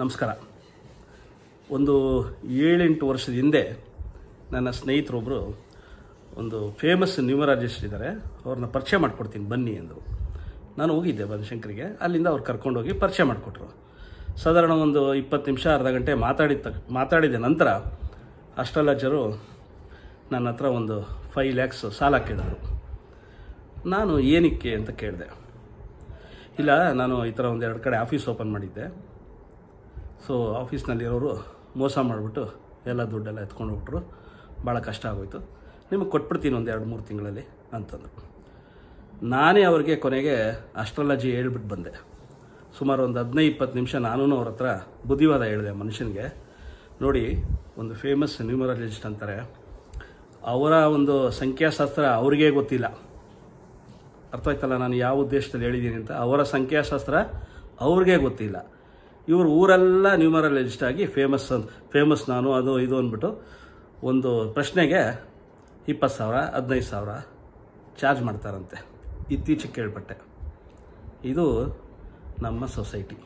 ನಮಸ್ಕಾರ. ಒಂದು ಏಳೆಂಟು ವರ್ಷದ ಹಿಂದೆ ನನ್ನ ಸ್ನೇಹಿತರೊಬ್ಬರು ಒಂದು ಫೇಮಸ್ ನ್ಯೂಮರಾಲಜಿಸ್ಟ್ ಇದ್ದಾರೆ ಅವ್ರನ್ನ ಪರಿಚಯ ಮಾಡಿಕೊಡ್ತೀನಿ, ಬನ್ನಿ ಅಂದರು ನಾನು ಹೋಗಿದ್ದೆ ಬನಶಂಕರಿಗೆ. ಅಲ್ಲಿಂದ ಅವ್ರು ಕರ್ಕೊಂಡೋಗಿ ಪರಿಚಯ ಮಾಡಿಕೊಟ್ರು. ಸಾಧಾರಣ ಒಂದು ಇಪ್ಪತ್ತು ನಿಮಿಷ, ಅರ್ಧ ಗಂಟೆ ಮಾತಾಡಿದ ಮಾತಾಡಿದ ನಂತರ ಅಷ್ಟಲಾಜರು ನನ್ನ ಹತ್ರ ಒಂದು ಫೈವ್ ಲ್ಯಾಕ್ಸ್ ಸಾಲ ಕೇಳಿದ್ರು. ನಾನು ಏನಕ್ಕೆ ಅಂತ ಕೇಳಿದೆ. ಇಲ್ಲ, ನಾನು ಈ ಥರ ಒಂದು ಎರಡು ಕಡೆ ಆಫೀಸ್ ಓಪನ್ ಮಾಡಿದ್ದೆ. ಸೊ ಆಫೀಸ್ನಲ್ಲಿರೋರು ಮೋಸ ಮಾಡಿಬಿಟ್ಟು ಎಲ್ಲ ದುಡ್ಡೆಲ್ಲ ಎತ್ಕೊಂಡು ಹೋಗ್ಬಿಟ್ರು. ಭಾಳ ಕಷ್ಟ ಆಗೋಯ್ತು. ನಿಮಗೆ ಕೊಟ್ಬಿಡ್ತೀನಿ ಒಂದು ಎರಡು ಮೂರು ತಿಂಗಳಲ್ಲಿ ಅಂತಂದರು. ನಾನೇ ಅವ್ರಿಗೆ ಕೊನೆಗೆ ಅಸ್ಟ್ರಾಲಜಿ ಹೇಳ್ಬಿಟ್ಟು ಬಂದೆ. ಸುಮಾರು ಒಂದು ಹದಿನೈದು, ಇಪ್ಪತ್ತು ನಿಮಿಷ ನಾನು ಅವ್ರ ಹತ್ರ ಬುದ್ಧಿವಾದ ಹೇಳಿದೆ ಮನುಷ್ಯನಿಗೆ. ನೋಡಿ, ಒಂದು ಫೇಮಸ್ ನ್ಯೂಮರಾಲಜಿಸ್ಟ್ ಅಂತಾರೆ. ಅವರ ಒಂದು ಸಂಖ್ಯಾಶಾಸ್ತ್ರ ಅವ್ರಿಗೇ ಗೊತ್ತಿಲ್ಲ. ಅರ್ಥ ಆಯ್ತಲ್ಲ ನಾನು ಯಾವ ಉದ್ದೇಶದಲ್ಲಿ ಹೇಳಿದ್ದೀನಿ ಅಂತ? ಅವರ ಸಂಖ್ಯಾಶಾಸ್ತ್ರ ಅವ್ರಿಗೇ ಗೊತ್ತಿಲ್ಲ. ಇವರು ಊರೆಲ್ಲ ನ್ಯೂಮರಾಲಜಿಸ್ಟ್ ಆಗಿ ಫೇಮಸ್ ಫೇಮಸ್ ನಾನು, ಅದು, ಇದು ಅಂದ್ಬಿಟ್ಟು ಒಂದು ಪ್ರಶ್ನೆಗೆ ಇಪ್ಪತ್ತು ಸಾವಿರ, ಹದಿನೈದು ಸಾವಿರ ಚಾರ್ಜ್ ಮಾಡ್ತಾರಂತೆ. ಇತ್ತೀಚೆಗೆ ಕೇಳ್ಪಟ್ಟೆ. ಇದು ನಮ್ಮ ಸೊಸೈಟಿ.